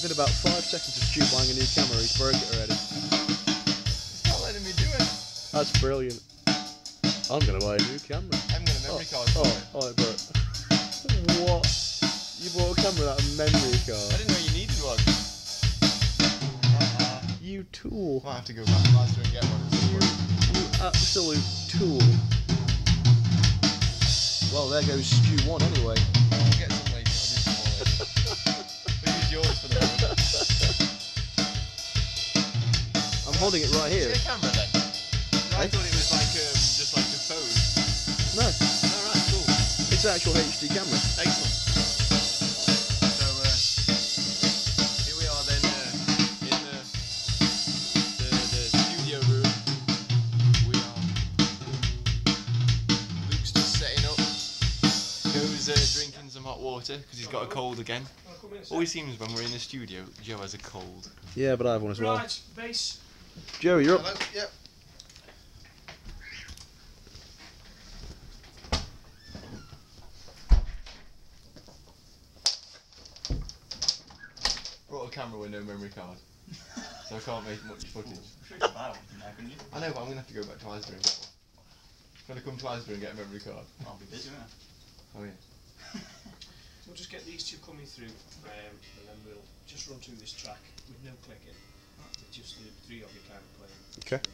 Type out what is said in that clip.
Within about five seconds of Stu buying a new camera, he's broke it already. It's not letting me do it. That's brilliant. I'm gonna buy a new camera. I'm gonna memory card oh, for it. oh, I bought. what? You bought a camera without a memory card? I didn't know you needed one. Uh, You tool. might have to go back to Asda and get one. You, you absolute tool. Well, there goes Stu one anyway. Holding it right here. Is it a camera then? I thought it was like um, just like a phone. No, Alright, cool. it's an actual HD camera. Excellent. So uh, here we are then uh, in the, the the studio room. We are. Luke's just setting up. Joe's uh, drinking some hot water because he's got a cold again. Always seems when we're in the studio, Joe has a cold. Yeah, but I have one as well. Right, base. Joe, you're up. Hello. Yep. Brought a camera with no memory card, so I can't make much footage. Sure you can buy one from there, couldn't you? I know, but I'm gonna have to go back to Asda and get one. Gotta come to Asda and get a memory card. I'll be busy, won't Oh yeah. We'll just get these two coming through, um, and then we'll just run through this track with no clicking. Just the three of you of playing. Okay.